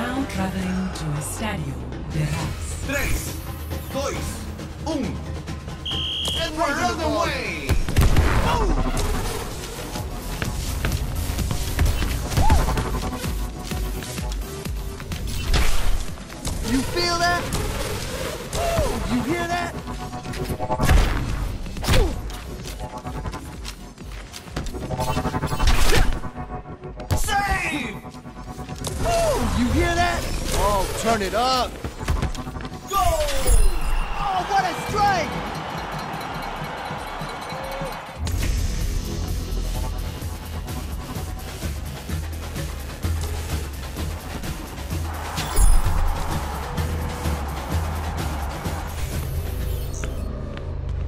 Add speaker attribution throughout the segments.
Speaker 1: Now traveling to Estádio das Rãs.
Speaker 2: 3, 2, 1. And we're on the way!
Speaker 3: You feel that? Oh, turn it up.
Speaker 2: Go!
Speaker 3: Oh, what a strike!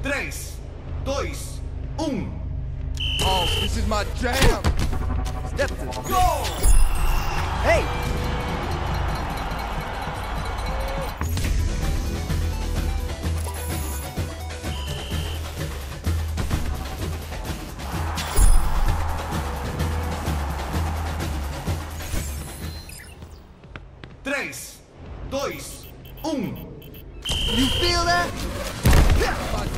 Speaker 2: Tres, dois, um.
Speaker 3: Oh, this is my jam.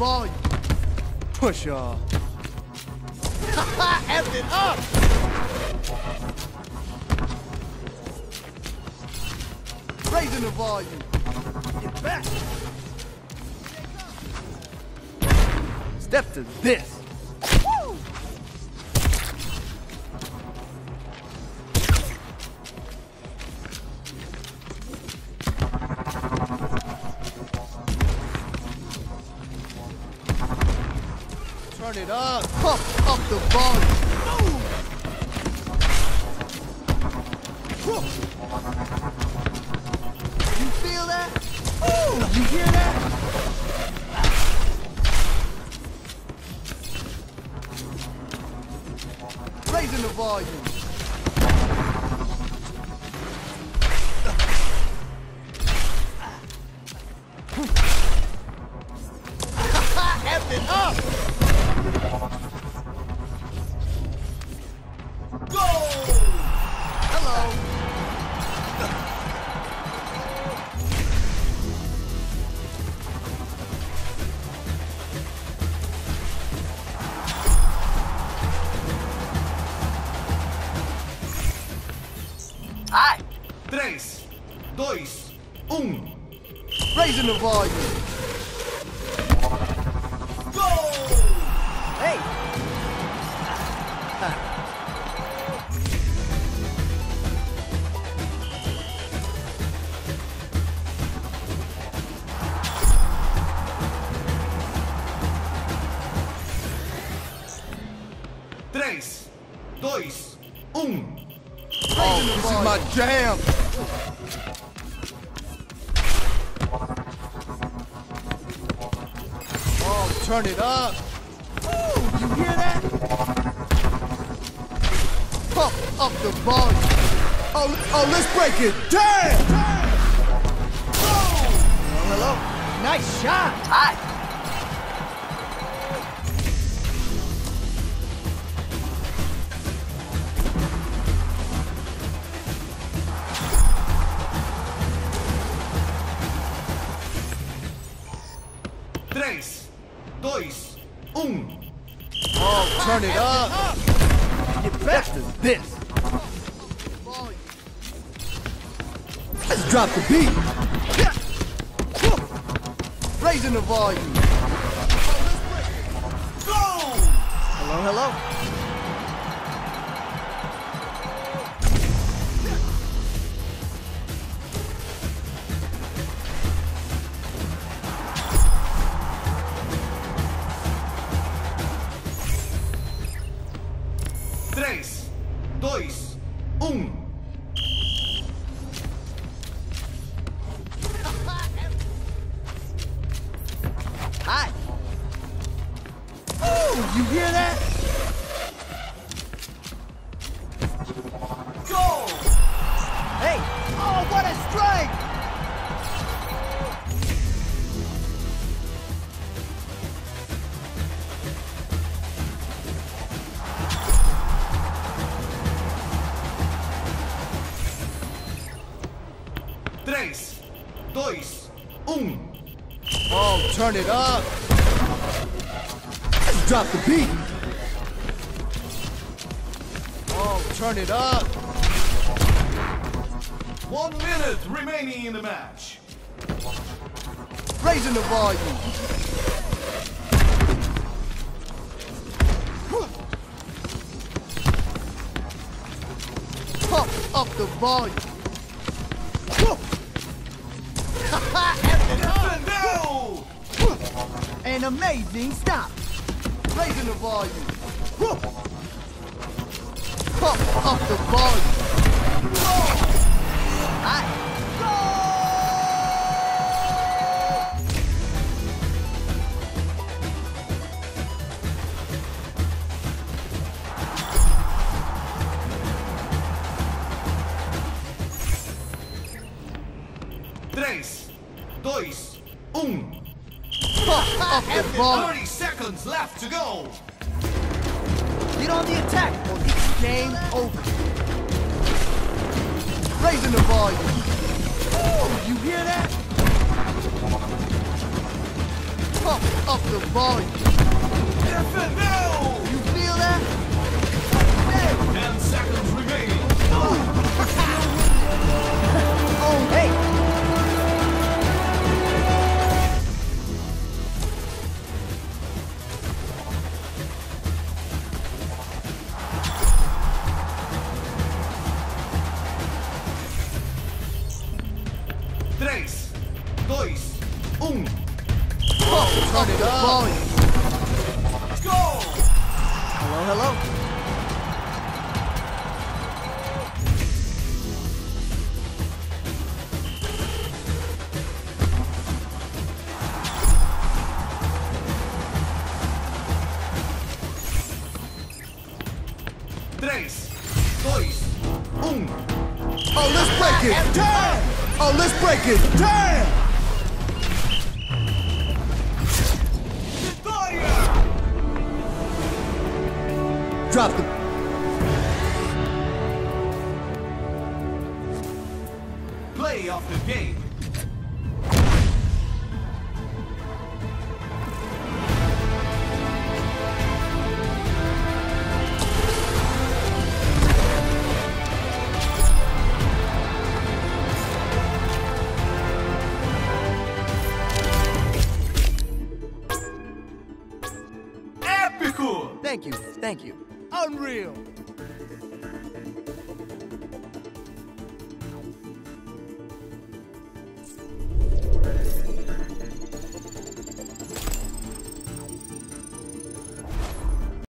Speaker 3: The volume. Push off. Effing up! Raising the volume. Get back. Step to this. Turn it up. Pump up the volume. You feel that? Ooh, you hear that? Raising the volume.
Speaker 2: 3, 2, 1.
Speaker 3: Oh, this is my jam. Oh, turn it up. Ooh, you hear that? Pump up the volume. Oh, oh, let's break it down. Damn. Oh, hello. Nice shot. I drop the beat. Raising the volume. Hello, hello. You hear that?
Speaker 2: Go!
Speaker 3: Hey! Oh, what a strike!
Speaker 2: Tres, dois, um.
Speaker 3: Oh, turn it up! Drop the beat! Oh, turn it up!
Speaker 2: One minute remaining in the match.
Speaker 3: Raising the volume! Pump up the volume! An amazing stop! Raising the volume! Pump up the volume! Aye.
Speaker 2: Três, dois, um.
Speaker 3: Pump up the volume!
Speaker 2: 30 seconds left to go.
Speaker 3: Get on the attack or it's game over. Raising the volume. Oh, you hear that? Pump up the volume.
Speaker 2: Defendeu!
Speaker 3: You feel that? Hey.
Speaker 2: 10 seconds remaining.
Speaker 3: Oh,
Speaker 2: 3, 2,
Speaker 3: 1. Focus on it,
Speaker 2: Go!
Speaker 3: Hello, hello. Drop the.
Speaker 2: Play of the game. Épico!
Speaker 3: Thank you. Thank you. Unreal.